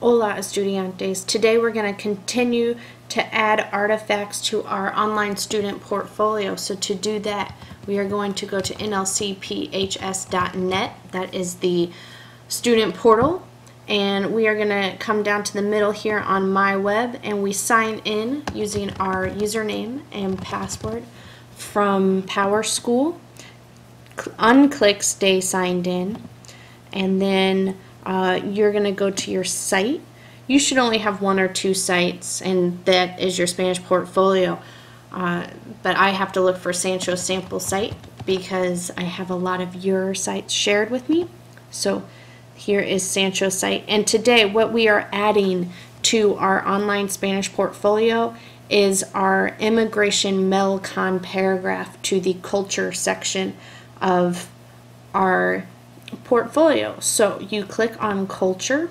Hola estudiantes. Today we're going to continue to add artifacts to our online student portfolio. So to do that, we are going to go to nlcphs.net. That is the student portal. And we are going to come down to the middle here on My Web and we sign in using our username and password from PowerSchool. Unclick Stay Signed In. And then uh, you're going to go to your site. You should only have one or two sites, and that is your Spanish portfolio. Uh, but I have to look for Sancho sample site because I have a lot of your sites shared with me. So here is Sancho site. And today what we are adding to our online Spanish portfolio is our immigration MELCON paragraph to the culture section of our portfolio. So you click on culture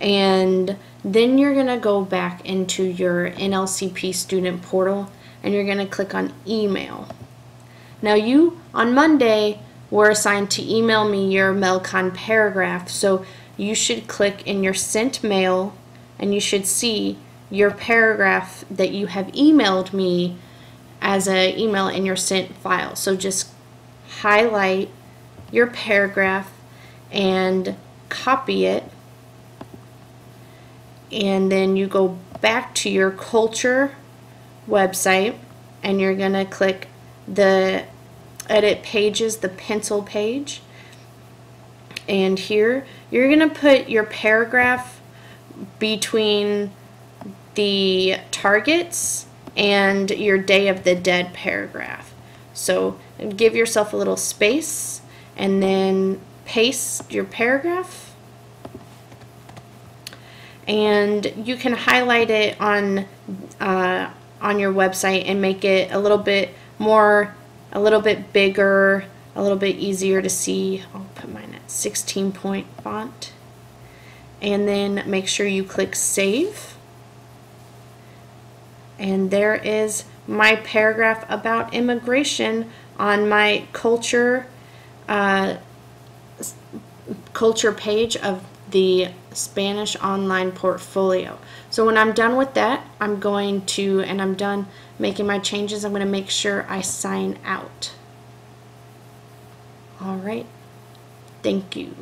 and then you're going to go back into your NLCP student portal and you're going to click on email. Now you on Monday were assigned to email me your Melcon paragraph so you should click in your sent mail and you should see your paragraph that you have emailed me as an email in your sent file. So just highlight your paragraph and copy it. And then you go back to your culture website and you're going to click the edit pages the pencil page. And here you're going to put your paragraph between the targets and your day of the dead paragraph. So give yourself a little space and then paste your paragraph. And you can highlight it on uh, on your website and make it a little bit more a little bit bigger a little bit easier to see. I'll put mine at 16 point font. And then make sure you click save. And there is my paragraph about immigration on my culture uh, culture page of the Spanish online portfolio. So when I'm done with that, I'm going to, and I'm done making my changes, I'm going to make sure I sign out. All right. Thank you.